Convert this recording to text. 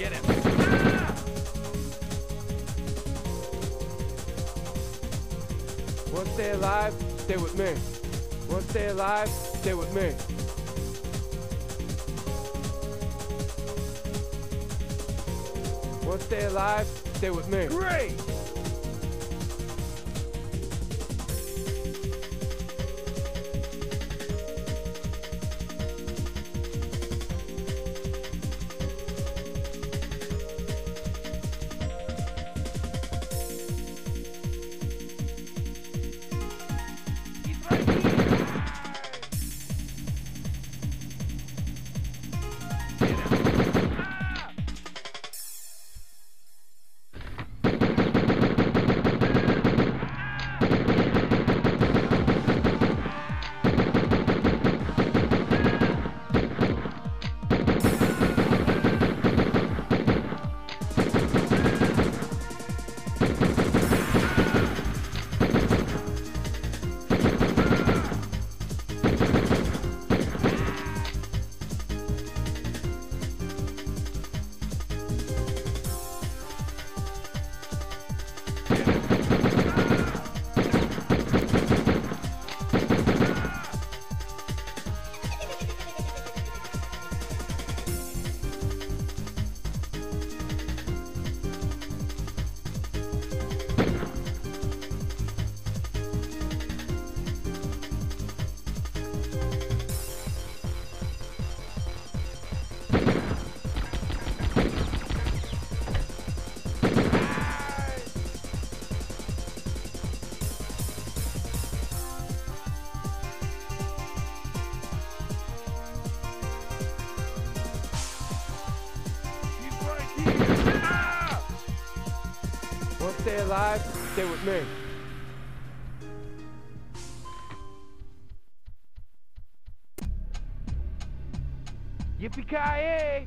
Get him! Ah! Want to stay alive? Stay with me. Want to stay alive? Stay with me. Want to stay alive? Stay with me. Great! Stay alive? Stay with me. Yippee-ki-yay!